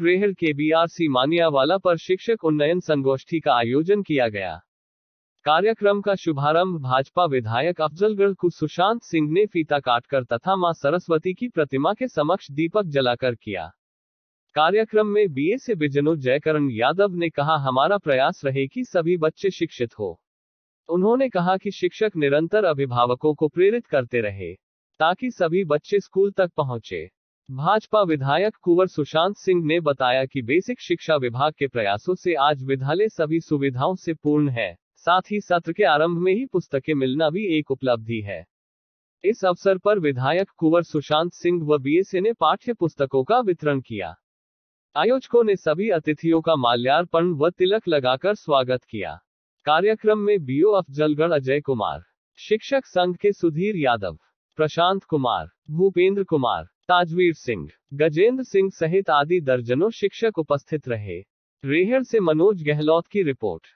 रेहड़ के बीआरसी मानियावाला पर शिक्षक उन्नयन संगोष्ठी का आयोजन किया गया। कार्यक्रम का शुभारंभ भाजपा विधायक अफजलगढ़ को सुशांत सिंह ने फीता काटकर तथा माँ सरस्वती की प्रतिमा के समक्ष दीपक जलाकर किया। कार्यक्रम में बीए से बिजनो जयकरण यादव ने कहा, हमारा प्रयास रहे कि सभी बच्चे शिक्षित हो। उन्होंने कहा कि शिक्षक निरंतर अभिभावकों को प्रेरित करते रहे, ताकि सभी बच्चे स्कूल तक पहुँचे। भाजपा विधायक कुंवर सुशांत सिंह ने बताया कि बेसिक शिक्षा विभाग के प्रयासों से आज विद्यालय सभी सुविधाओं से पूर्ण है। साथ ही सत्र के आरंभ में ही पुस्तकें मिलना भी एक उपलब्धि है। इस अवसर पर विधायक कुंवर सुशांत सिंह व बीएसए ने पाठ्य पुस्तकों का वितरण किया। आयोजकों ने सभी अतिथियों का माल्यार्पण व तिलक लगाकर स्वागत किया। कार्यक्रम में बीओ अफजलगढ़ अजय कुमार, शिक्षक संघ के सुधीर यादव, प्रशांत कुमार, भूपेंद्र कुमार ताजवीर सिंह, गजेंद्र सिंह सहित आदि दर्जनों शिक्षक उपस्थित रहे। रेहड़ से मनोज गहलोत की रिपोर्ट।